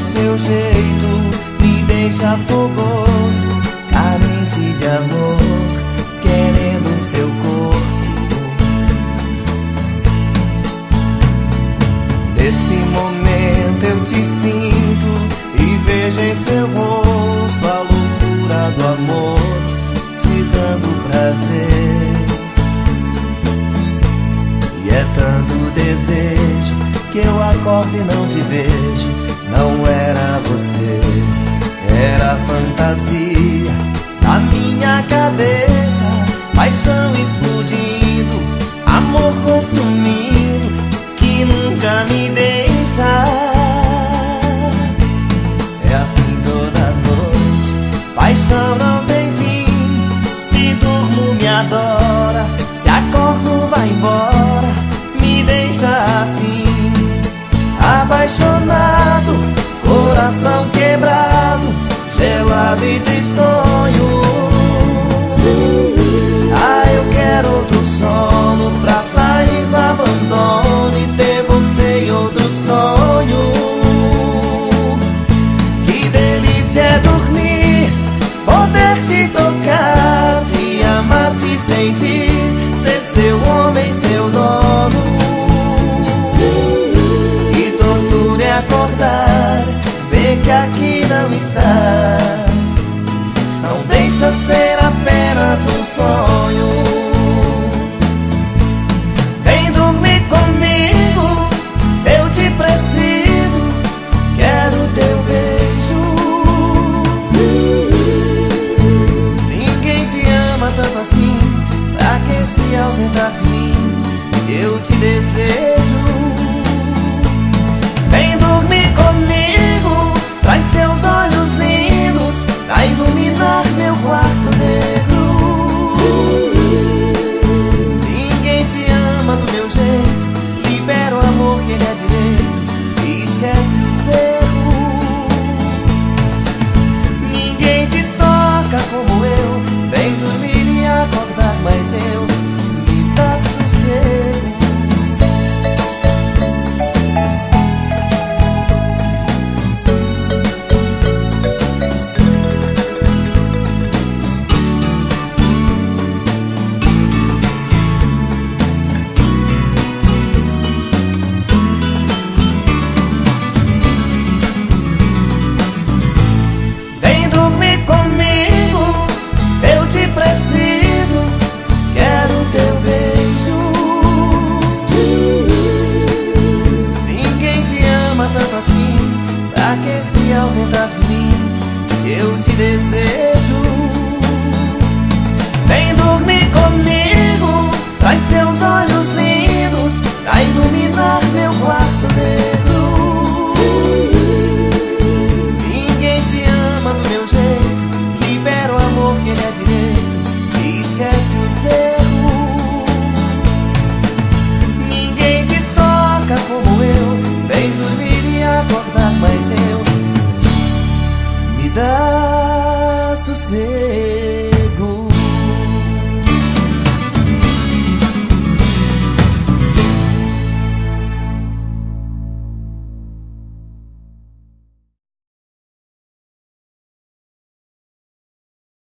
seu jeito me deixa fogoso, carente de amor, querendo seu corpo. Nesse momento eu te sinto e vejo em seu rosto a loucura do amor te dando prazer. E é tanto desejo que eu acordo e não te vejo não era você, era fantasia. ser seu homem, seu dono. E tortura é acordar, ver que aqui não está. Não deixa ser apenas um sonho. to this ausentar de mim se eu te desejo.